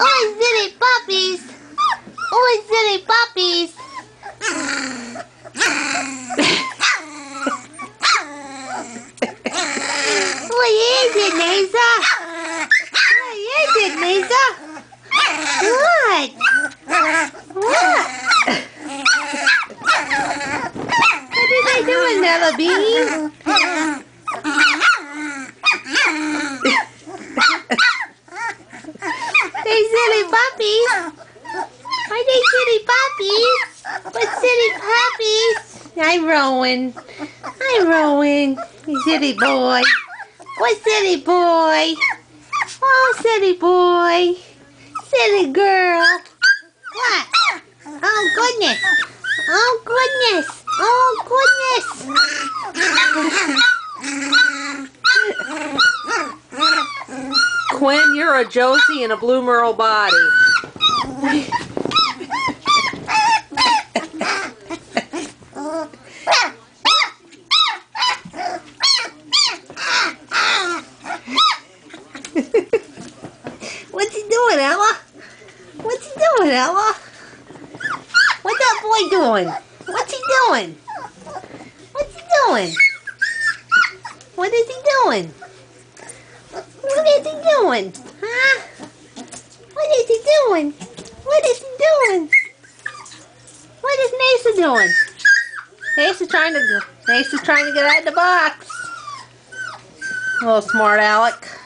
Oh, silly puppies! Oh, silly puppies! what is it, Nasa? What is it, Nasa? What? What? What are they doing, Nella Bean? They silly puppies. Are they silly puppies? What silly puppies? I'm Rowan. I'm Rowan. You silly boy. What silly boy? Oh, silly boy. Silly girl. What? Oh, goodness. Oh, goodness. Oh, goodness. Quinn, you're a Josie in a blue Merle body. What's he doing, Ella? What's he doing, Ella? What's that boy doing? What's he doing? What's he doing? What is he doing? What is he doing? Huh? What is he doing? What is he doing? What is Nasa doing? Nasa's trying to Nasa's trying to get out of the box. Little smart Alec.